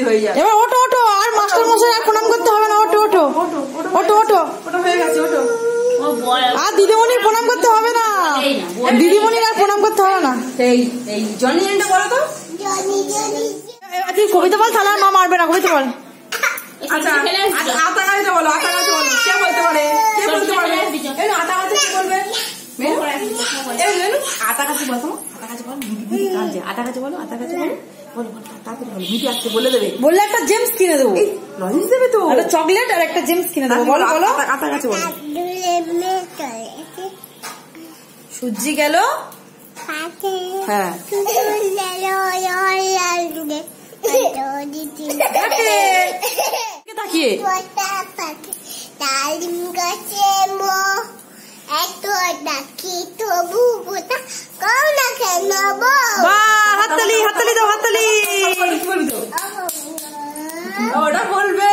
Easy হয়ে এবার ওটো ওটো আর master মশাই আর প্রণাম করতে হবে না ওটো ওটো ওটো ওটো ওটা হয়ে গেছে ওটো আর দিদিমণির প্রণাম করতে হবে না। এই না, বল। দিদিমণির আর প্রণাম করতে হবে না। এই এই জনি জনিটা বলো তো। এবার কবিতা বল তাহলে? আর মা মারবে না কবিতা বল। আচ্ছা খেলে আসবি। আ- তো? আতা গাছটা বলো আতা গাছ বলো। কে বলতে পারে? কে বলতে পারবে আতা গাছে কি বলবে? মেনু? আতা গাছে বলো। তো, গাছে বলো দিদি দিদি কাঁদছে আতা বলো আতা গাছে বলো। বলো বলো তাড়াতাড়ি বলো দিদি আসতে বলে দেবে। বললে একটা জেমস কিনে দেবো। লজেন্স দেবে তো। একটা চকলেট আর একটা জেমস কিনে দেবো। বলো বলো। আতা- আতা বলো। সূর্যি গেল। হ্যাঁ। কে তাকিয়ে। ডালিম গাছে মো এত ডাকি তবু Ahora volvemos.